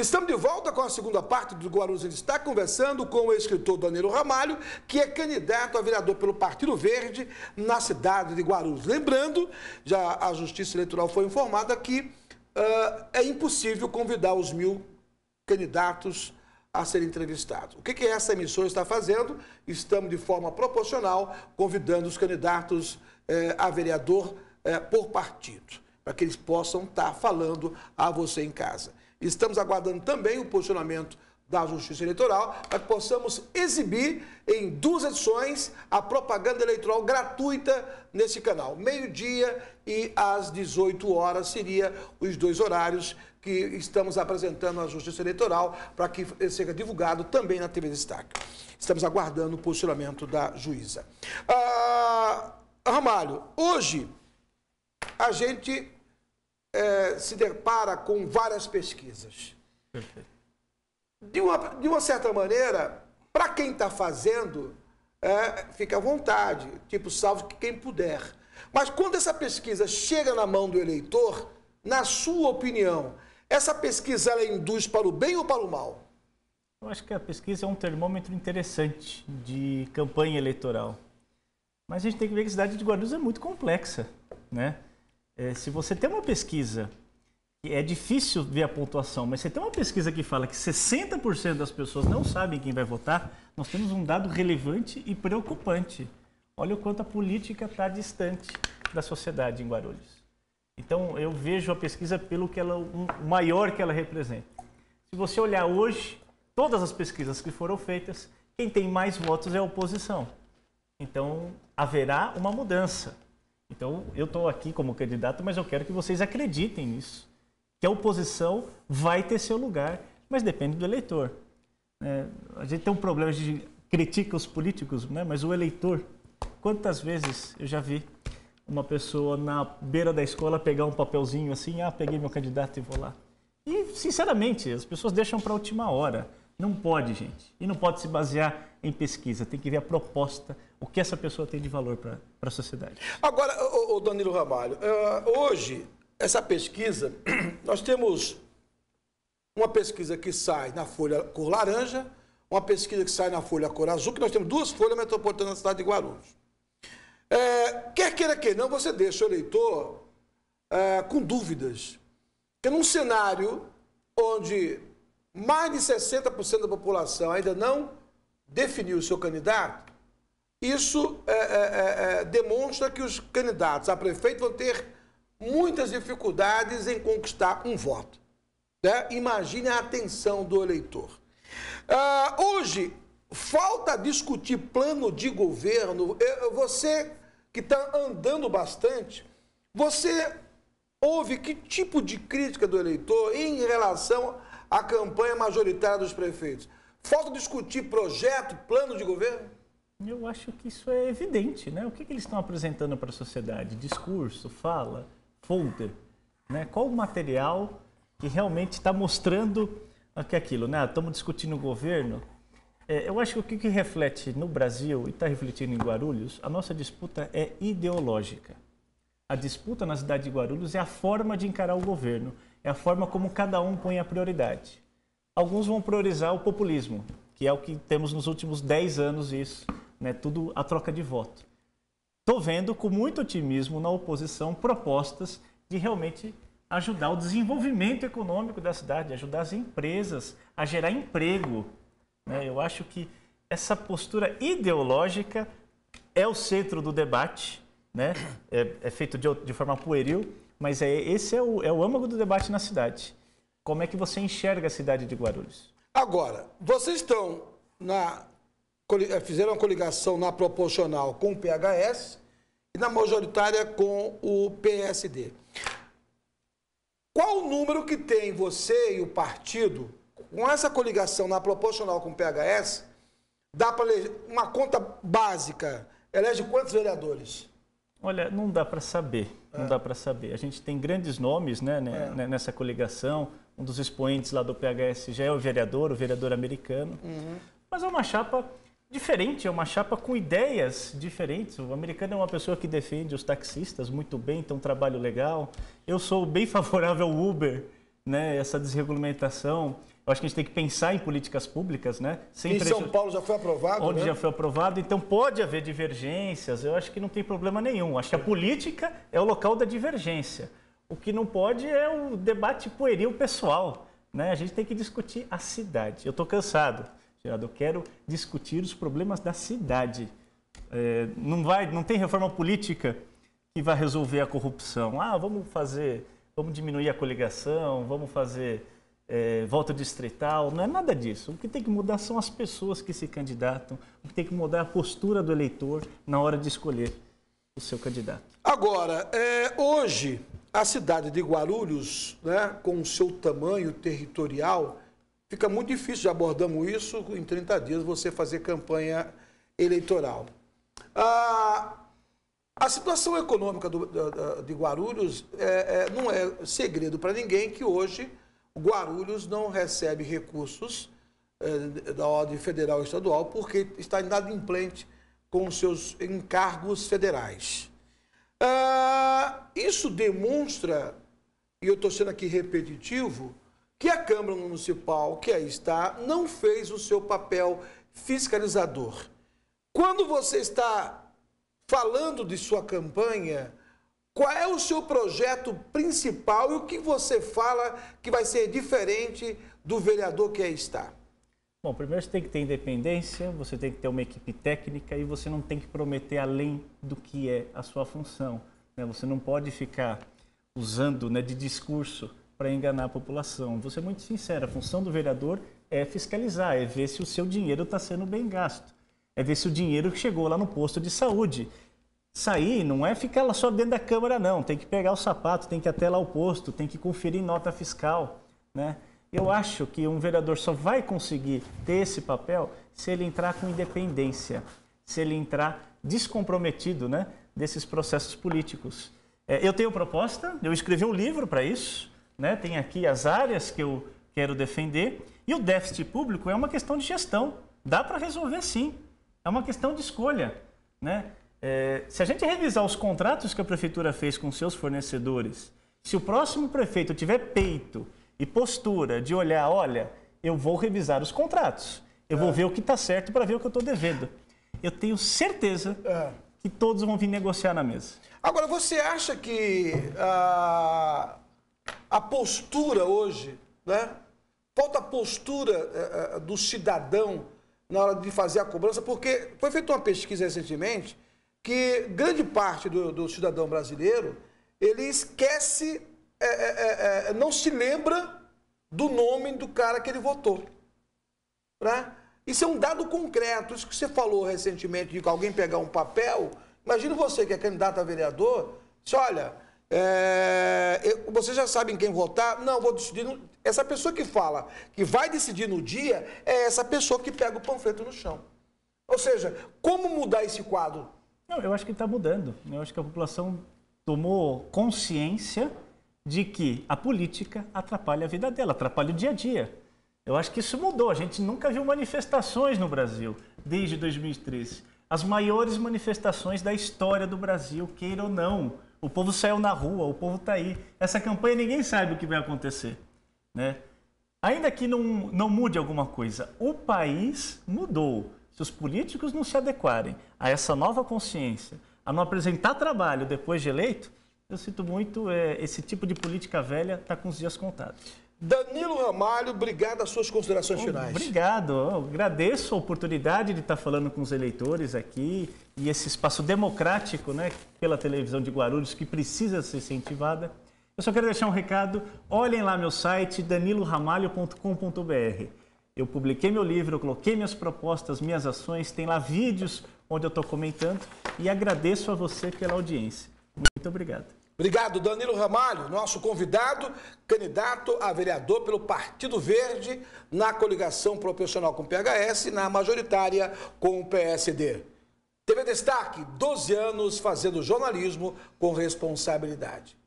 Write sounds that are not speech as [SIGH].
Estamos de volta com a segunda parte do Guarulhos em Destaque, conversando com o escritor Danilo Ramalho, que é candidato a vereador pelo Partido Verde na cidade de Guarulhos. Lembrando, já a Justiça Eleitoral foi informada que uh, é impossível convidar os mil candidatos a serem entrevistados. O que, que essa emissora está fazendo? Estamos, de forma proporcional, convidando os candidatos eh, a vereador eh, por partido, para que eles possam estar falando a você em casa. Estamos aguardando também o posicionamento da Justiça Eleitoral para que possamos exibir em duas edições a propaganda eleitoral gratuita nesse canal. Meio-dia e às 18 horas seria os dois horários que estamos apresentando à Justiça Eleitoral para que seja divulgado também na TV Destaque. Estamos aguardando o posicionamento da juíza. Ah, Ramalho, hoje a gente é, se depara com várias pesquisas. De uma, de uma certa maneira, para quem está fazendo, é, fica à vontade, tipo, salve quem puder. Mas quando essa pesquisa chega na mão do eleitor, na sua opinião, essa pesquisa ela induz para o bem ou para o mal? Eu acho que a pesquisa é um termômetro interessante de campanha eleitoral. Mas a gente tem que ver que a cidade de Guarulhos é muito complexa, né? É, se você tem uma pesquisa, é difícil ver a pontuação, mas você tem uma pesquisa que fala que 60% das pessoas não sabem quem vai votar, nós temos um dado relevante e preocupante. Olha o quanto a política está distante da sociedade em Guarulhos. Então, eu vejo a pesquisa pelo que ela, um, maior que ela representa. Se você olhar hoje, todas as pesquisas que foram feitas, quem tem mais votos é a oposição. Então, haverá uma mudança. Então, eu estou aqui como candidato, mas eu quero que vocês acreditem nisso. Que a oposição vai ter seu lugar, mas depende do eleitor. É, a gente tem um problema de critica os políticos, né? mas o eleitor, quantas vezes eu já vi uma pessoa na beira da escola pegar um papelzinho assim, ah, peguei meu candidato e vou lá. E, sinceramente, as pessoas deixam para a última hora. Não pode, gente. E não pode se basear em pesquisa. Tem que ver a proposta, o que essa pessoa tem de valor para a sociedade. Agora, o, Danilo Ramalho, uh, hoje, essa pesquisa, [CLEARS THROAT] nós temos uma pesquisa que sai na folha cor laranja, uma pesquisa que sai na folha cor azul, que nós temos duas folhas metropolitanas na cidade de Guarulhos. É, quer queira que não, você deixa o eleitor é, com dúvidas. Porque num cenário onde mais de 60% da população ainda não definiu o seu candidato, isso é, é, é, é, demonstra que os candidatos a prefeito vão ter muitas dificuldades em conquistar um voto. Né? Imagine a atenção do eleitor. Ah, hoje, falta discutir plano de governo. Você que está andando bastante, você ouve que tipo de crítica do eleitor em relação a campanha majoritária dos prefeitos? Falta discutir projeto, plano de governo? Eu acho que isso é evidente, né? O que, que eles estão apresentando para a sociedade? Discurso, fala, folder, né? Qual o material que realmente está mostrando que aquilo, né? Estamos discutindo o governo. É, eu acho que o que, que reflete no Brasil e está refletindo em Guarulhos, a nossa disputa é ideológica. A disputa na cidade de Guarulhos é a forma de encarar o governo é a forma como cada um põe a prioridade. Alguns vão priorizar o populismo, que é o que temos nos últimos 10 anos isso, né? tudo a troca de voto. Estou vendo com muito otimismo na oposição propostas de realmente ajudar o desenvolvimento econômico da cidade, ajudar as empresas a gerar emprego. Né? Eu acho que essa postura ideológica é o centro do debate, né? é, é feito de, de forma pueril, mas é, esse é o, é o âmago do debate na cidade. Como é que você enxerga a cidade de Guarulhos? Agora, vocês estão na. Eh, fizeram uma coligação na proporcional com o PHS e na majoritária com o PSD. Qual o número que tem você e o partido com essa coligação na proporcional com o PHS? Dá para uma conta básica. Elege quantos vereadores? Olha, não dá para saber, não é. dá para saber. A gente tem grandes nomes né, né, é. nessa coligação. Um dos expoentes lá do PHS já é o vereador, o vereador americano. Uhum. Mas é uma chapa diferente, é uma chapa com ideias diferentes. O americano é uma pessoa que defende os taxistas muito bem, tem um trabalho legal. Eu sou bem [LAUGHS] favorável ao Uber, né, essa desregulamentação. Eu acho que a gente tem que pensar em políticas públicas, né? Sem em São Paulo já foi aprovado, Onde né? já foi aprovado, então pode haver divergências. Eu acho que não tem problema nenhum. Acho que a política é o local da divergência. O que não pode é o debate pueril pessoal. Né? A gente tem que discutir a cidade. Eu estou cansado, Gerardo. Eu quero discutir os problemas da cidade. É, não, vai, não tem reforma política que vai resolver a corrupção. Ah, vamos fazer, vamos diminuir a coligação, vamos fazer é, volta distrital. Não é nada disso. O que tem que mudar são as pessoas que se candidatam. O que tem que mudar é a postura do eleitor na hora de escolher o seu candidato. Agora, é, hoje a cidade de Guarulhos, né, com o seu tamanho territorial, fica muito difícil, já abordamos isso, em 30 dias você fazer campanha eleitoral. A, a situação econômica do, de Guarulhos é, é, não é segredo para ninguém que hoje Guarulhos não recebe recursos é, da ordem federal e estadual porque está inadimplente com seus encargos federais. Ah, isso demonstra, e eu estou sendo aqui repetitivo, que a Câmara Municipal, que aí está, não fez o seu papel fiscalizador. Quando você está falando de sua campanha, qual é o seu projeto principal e o que você fala que vai ser diferente do vereador que aí está? Bom, primeiro você tem que ter independência, você tem que ter uma equipe técnica e você não tem que prometer além do que é a sua função. Né? Você não pode ficar usando né, de discurso para enganar a população. Vou ser muito sincero, a função do vereador é fiscalizar, é ver se o seu dinheiro está sendo bem gasto, é ver se o dinheiro chegou lá no posto de saúde. Sair não é ficar lá só dentro da Câmara, não. Tem que pegar o sapato, tem que ir até lá o posto, tem que conferir nota fiscal, né? Eu acho que um vereador só vai conseguir ter esse papel se ele entrar com independência, se ele entrar descomprometido né, desses processos políticos. É, eu tenho proposta, eu escrevi um livro para isso, né, tem aqui as áreas que eu quero defender, e o déficit público é uma questão de gestão. Dá para resolver sim, é uma questão de escolha. Né? É, se a gente revisar os contratos que a prefeitura fez com seus fornecedores, se o próximo prefeito tiver peito e postura de olhar, olha, eu vou revisar os contratos, eu é. vou ver o que está certo para ver o que eu estou devendo. Eu tenho certeza é. que todos vão vir negociar na mesa. Agora, você acha que a, a postura hoje, né? Falta a postura é, é, do cidadão na hora de fazer a cobrança, porque foi feita uma pesquisa recentemente que grande parte do, do cidadão brasileiro ele esquece é é, é, é, não se lembra do nome do cara que ele votou. Né? Isso é um dado concreto. Isso que você falou recentemente de alguém pegar um papel. Imagina você que é candidato a vereador. Se olha, é, eu, vocês já sabem quem votar? Não, vou decidir. No, essa pessoa que fala que vai decidir no dia é essa pessoa que pega o panfleto no chão. Ou seja, como mudar esse quadro? Não, eu acho que está mudando. Eu acho que a população tomou consciência de que a política atrapalha a vida dela, atrapalha o dia a dia. Eu acho que isso mudou. A gente nunca viu manifestações no Brasil desde 2013. As maiores manifestações da história do Brasil, queira ou não. O povo saiu na rua, o povo está aí. Essa campanha ninguém sabe o que vai acontecer. Né? Ainda que não, não mude alguma coisa, o país mudou. Se os políticos não se adequarem a essa nova consciência, a não apresentar trabalho depois de eleito, eu sinto muito, é, esse tipo de política velha está com os dias contados. Danilo Ramalho, obrigado às suas considerações finais. Obrigado, eu agradeço a oportunidade de estar falando com os eleitores aqui e esse espaço democrático né, pela televisão de Guarulhos que precisa ser incentivada. Eu só quero deixar um recado, olhem lá meu site daniloramalho.com.br. Eu publiquei meu livro, eu coloquei minhas propostas, minhas ações, tem lá vídeos onde eu estou comentando e agradeço a você pela audiência. Muito obrigado. Obrigado, Danilo Ramalho, nosso convidado, candidato a vereador pelo Partido Verde na coligação proporcional com o PHS e na majoritária com o PSD. TV Destaque, 12 anos fazendo jornalismo com responsabilidade.